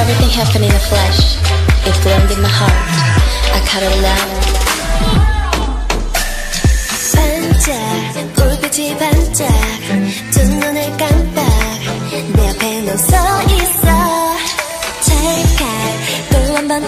Everything happened in the flesh. It bloomed in my heart. I cut it loud. 반짝 불빛이 반짝 두 눈을 깜빡 내 앞에 너 서 있어 찰칵 또 한 번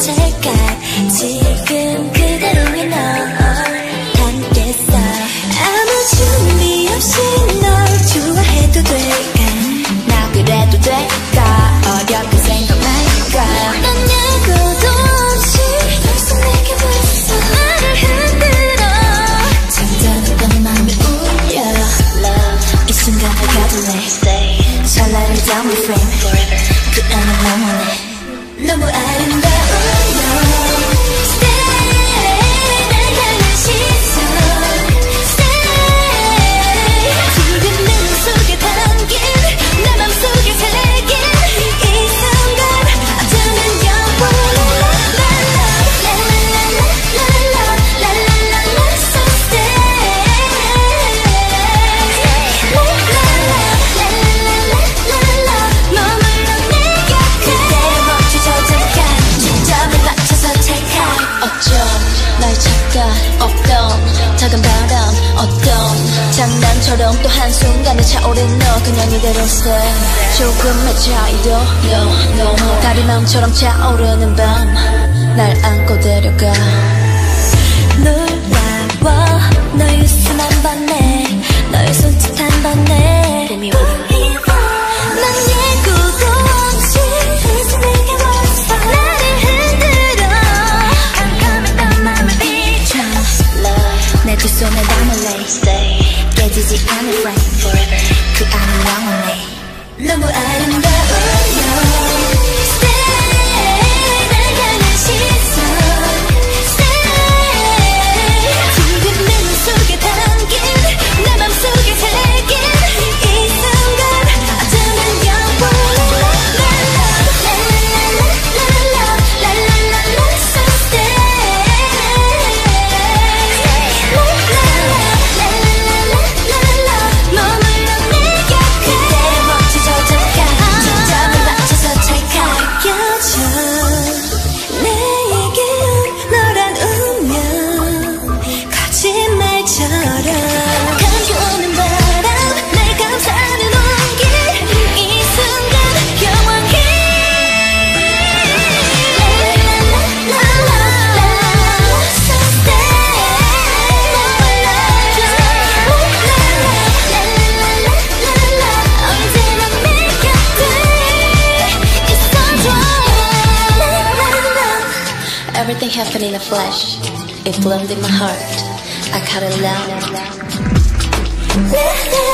day. 전날을 down frame. Forever. 그 어느 영혼에 너무 아름다워 날 찾다 없던 작은 바람 어떤 장난처럼 또 한순간에 차오른 너 그냥 이대로 stay 조금의 차이도 no no 달이 마음처럼 차오르는 밤 날 안고 데려가. 놀라워 너의 웃음 한 번에 손에 담을래 깨지지 않을 frame Forever 그 안에 영원해 너무 아름다워 Everything happened in the flesh. It bloomed in my heart. I cut it La